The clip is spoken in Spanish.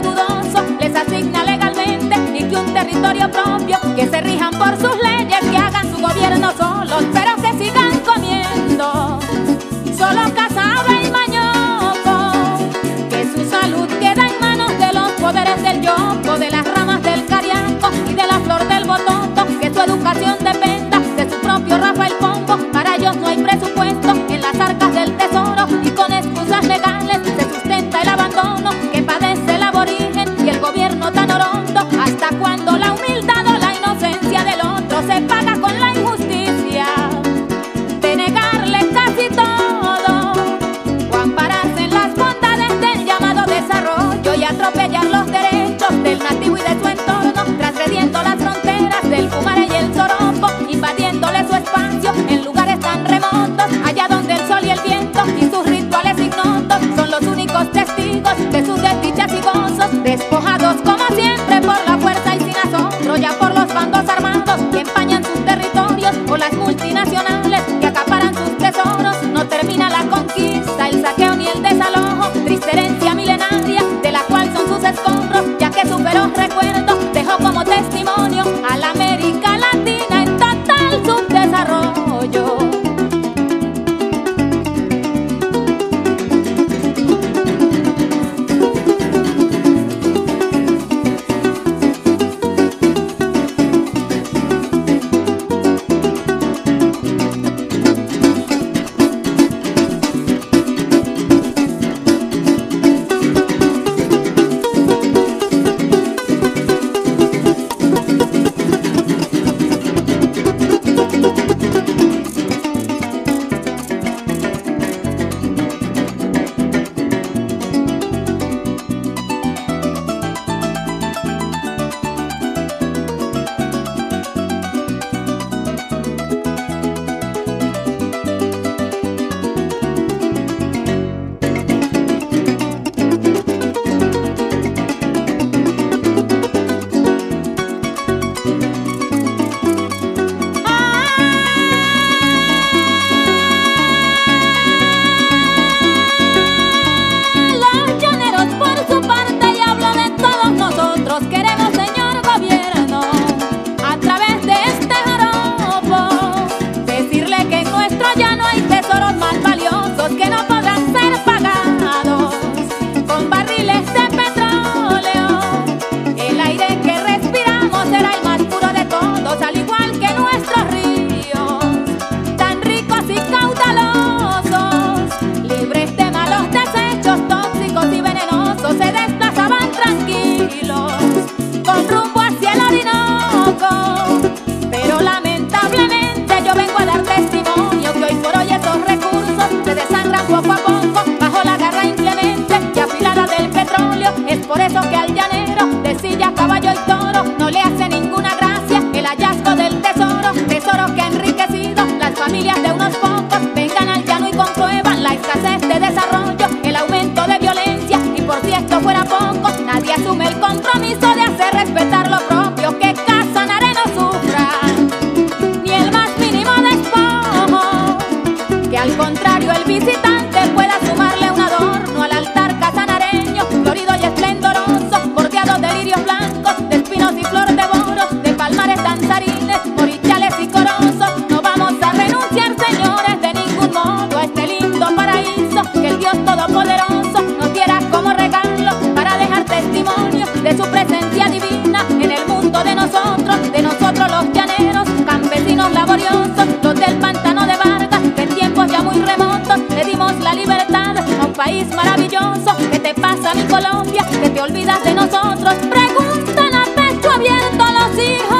dudoso les asigna legalmente y que un territorio propio que se rijan por sus leyes, que hagan su gobierno solo. de su presencia divina en el mundo de nosotros, de nosotros los llaneros, campesinos laboriosos, los del pantano de Vargas, que en tiempos ya muy remotos le dimos la libertad a un país maravilloso. ¿Qué te pasa mi Colombia? Que te olvidas de nosotros. Preguntan a pecho abierto los hijos.